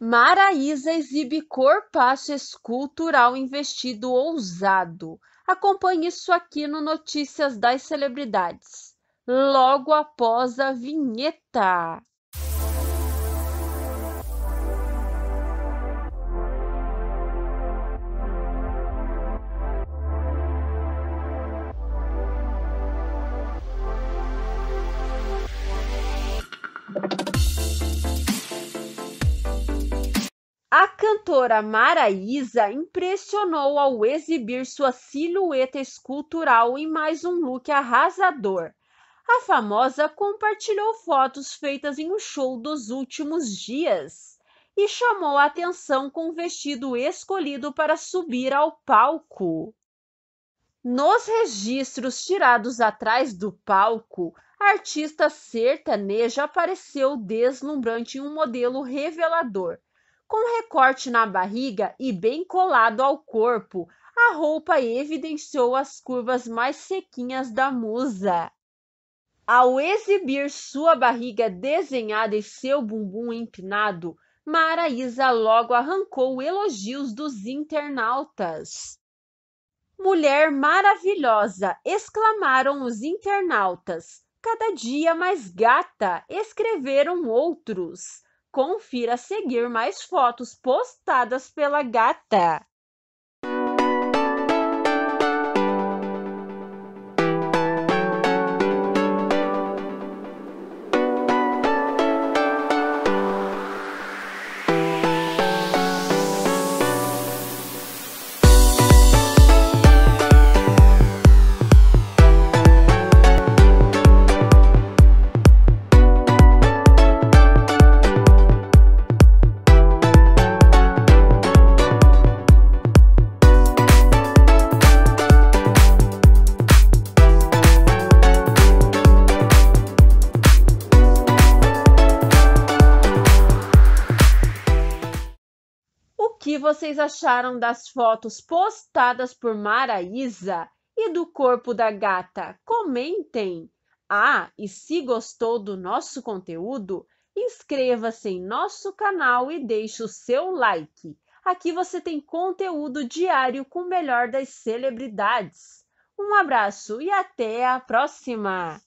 Maraísa exibe corpaço escultural investido ousado. Acompanhe isso aqui no Notícias das Celebridades, logo após a vinheta. A cantora Maraísa impressionou ao exibir sua silhueta escultural em mais um look arrasador. A famosa compartilhou fotos feitas em um show dos últimos dias e chamou a atenção com o vestido escolhido para subir ao palco. Nos registros tirados atrás do palco, a artista sertaneja apareceu deslumbrante em um modelo revelador com recorte na barriga e bem colado ao corpo, a roupa evidenciou as curvas mais sequinhas da musa. Ao exibir sua barriga desenhada e seu bumbum empinado, Maraísa logo arrancou elogios dos internautas. Mulher maravilhosa! exclamaram os internautas. Cada dia mais gata! escreveram outros. Confira a seguir mais fotos postadas pela gata. Que vocês acharam das fotos postadas por Maraísa e do corpo da gata? Comentem! Ah, e se gostou do nosso conteúdo, inscreva-se em nosso canal e deixe o seu like. Aqui você tem conteúdo diário com o melhor das celebridades. Um abraço e até a próxima!